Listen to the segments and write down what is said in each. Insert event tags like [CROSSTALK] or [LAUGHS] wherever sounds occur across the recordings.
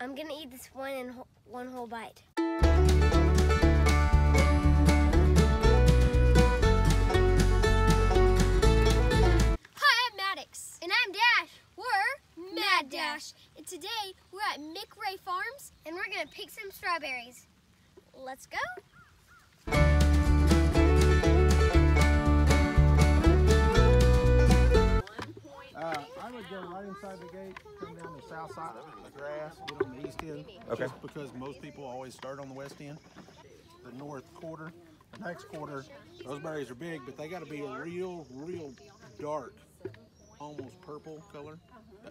I'm gonna eat this one in wh- one whole bite. Hi, I'm Maddox. And I'm Dash. We're Mad Dash. And today we're at McRay Farms. And we're gonna pick some strawberries. Let's go. Uh, I would go right inside the gate, come down the south side of the grass, get on the east end. Okay. Just because most people always start on the west end. The north quarter, the next quarter, those berries are big, but they got to be a real, real dark, almost purple color.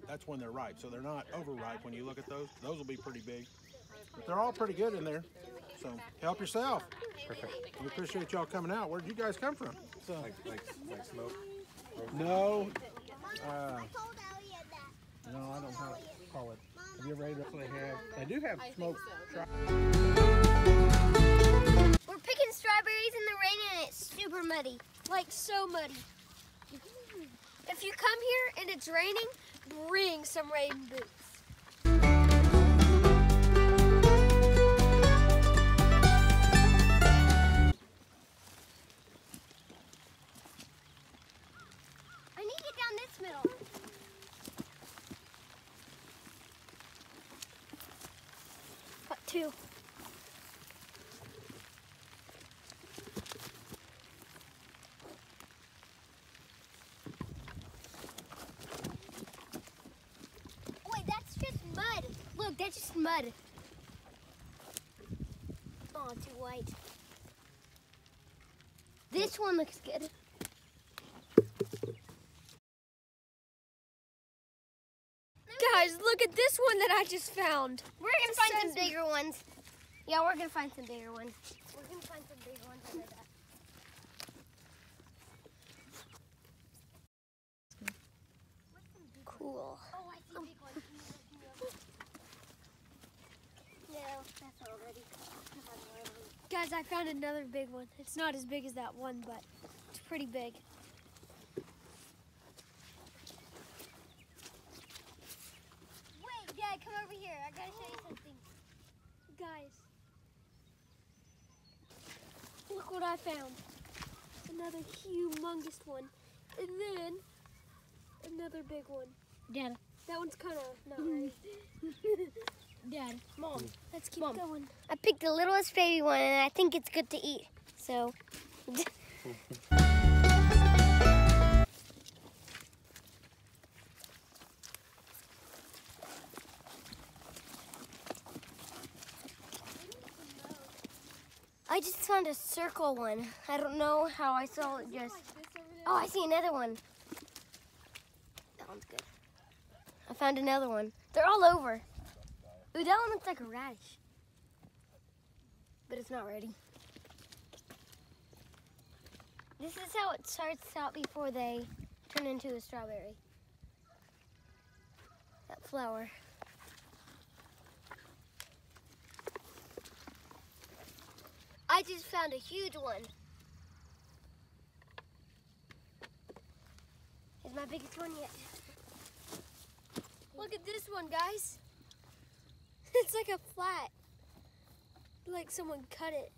That's when they're ripe. So they're not overripe when you look at those. Those will be pretty big. But they're all pretty good in there. So help yourself. Perfect. We appreciate y'all coming out. Where'd you guys come from? So, Like, like, like smoke. no, uh, no, I don't know how call it. Have you ever ate what they have? They do have smoked. Tri- We're picking strawberries in the rain and it's super muddy. Like so muddy. If you come here and it's raining, bring some rain boots. Two? Wait, that's just mud. Look, that's just mud. Oh, too white. This one looks good. Guys, look at this one that I just found. We're gonna find some bigger ones. Yeah, we're gonna find some bigger ones. We're gonna find some bigger ones under that. Cool. Oh, I see big ones. No, that's already. Guys, I found another big one. It's not as big as that one, but it's pretty big. Wait, Dad, come over here. I gotta show you something. Guys, look what I found. Another humongous one. And then another big one. Dad, That one's kind of not [LAUGHS] right. Dad, Mom, mm. let's keep Mom. going. I picked the littlest baby one, and I think it's good to eat. So. [LAUGHS] I just found a circle one. I don't know how I saw it just. Oh, I see another one. That one's good. I found another one. They're all over. Ooh, that one looks like a radish. But it's not ready. This is how it starts out before they turn into a strawberry. That flower. I just found a huge one. It's my biggest one yet. Look at this one, guys. [LAUGHS] It's like a flat. Like someone cut it.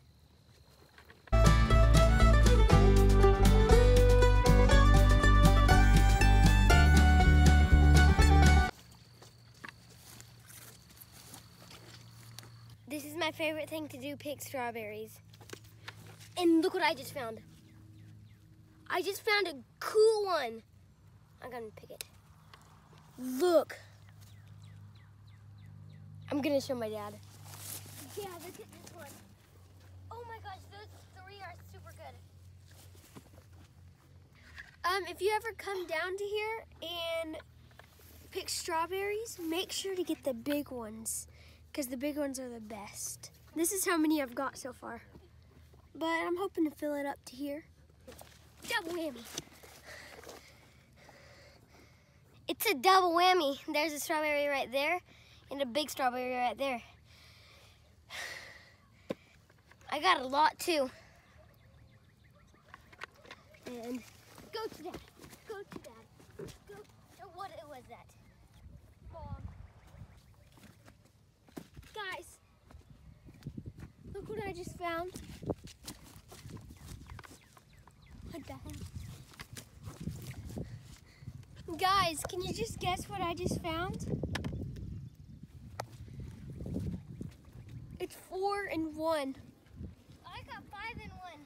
This is my favorite thing to do, pick strawberries. And look what I just found. I just found a cool one. I'm gonna pick it. Look. I'm gonna show my dad. Yeah, look at this one. Oh my gosh, those three are super good. Um, if you ever come down to here and pick strawberries, make sure to get the big ones because the big ones are the best. This is how many I've got so far. But I'm hoping to fill it up to here. Double whammy. It's a double whammy. There's a strawberry right there and a big strawberry right there. [SIGHS] I got a lot too. And go to dad. Go to dad. Go. What was that? Mom. What I just found. What the hell? Guys, can you just guess what I just found? It's four and one. I got five and one.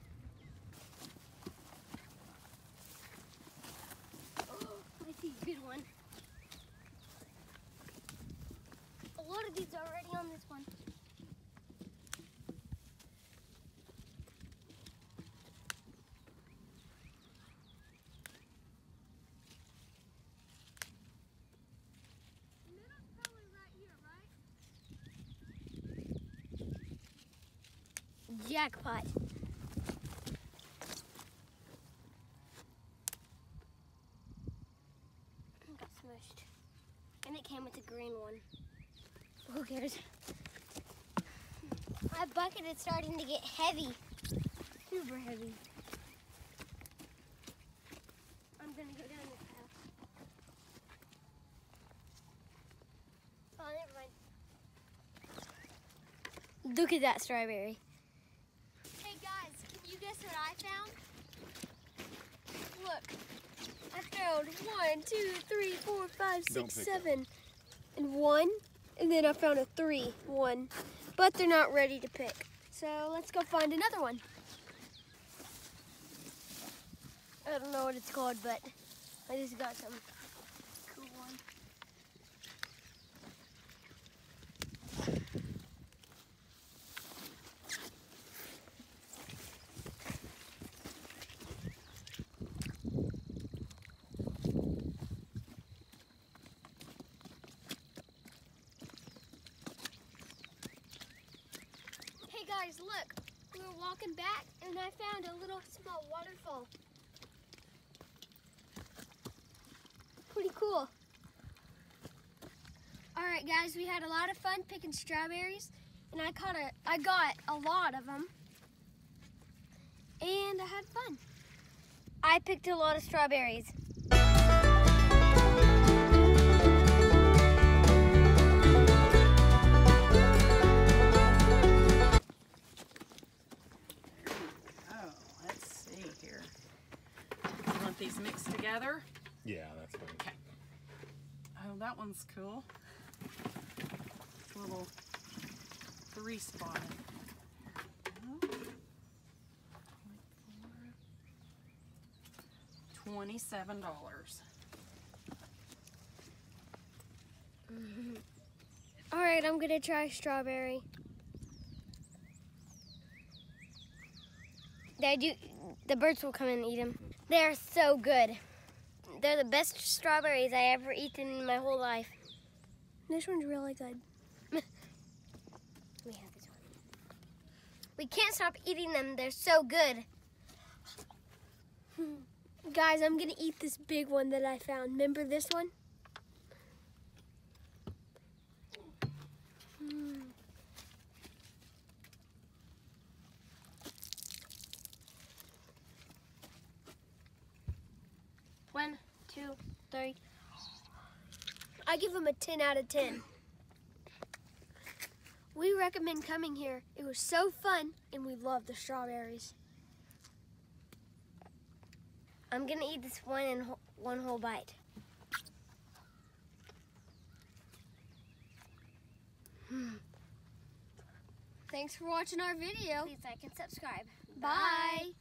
Oh, I see a good one. A lot of these are already on this one. Jackpot. Got smushed. And it came with a green one. Who cares? My bucket is starting to get heavy. Super heavy. I'm gonna go down this path. Oh, never mind. Look at that strawberry. Hey guys, can you guess what I found? Look, I found one, two, three, four, five, six, up. and one, and then I found a three, one, but they're not ready to pick. So let's go find another one. I don't know what it's called, but I just got some cool one. Hey guys, look, we were walking back, and I found a little small waterfall. Pretty cool. All right, guys, we had a lot of fun picking strawberries, and I caught a, I got a lot of them, and I had fun. I picked a lot of strawberries. One's cool. Little three spot. Twenty-seven dollars. All right, I'm gonna try strawberry. They do. The birds will come and eat them. They're so good. They're the best strawberries I ever eaten in my whole life. This one's really good. [LAUGHS] We have this one. We can't stop eating them. They're so good. [LAUGHS] Guys, I'm gonna eat this big one that I found. Remember this one? Three. I give them a 10 out of 10. We recommend coming here. It was so fun, and we love the strawberries. I'm gonna eat this one in wh- one whole bite. Hmm. Thanks for watching our video. Please like and subscribe. Bye.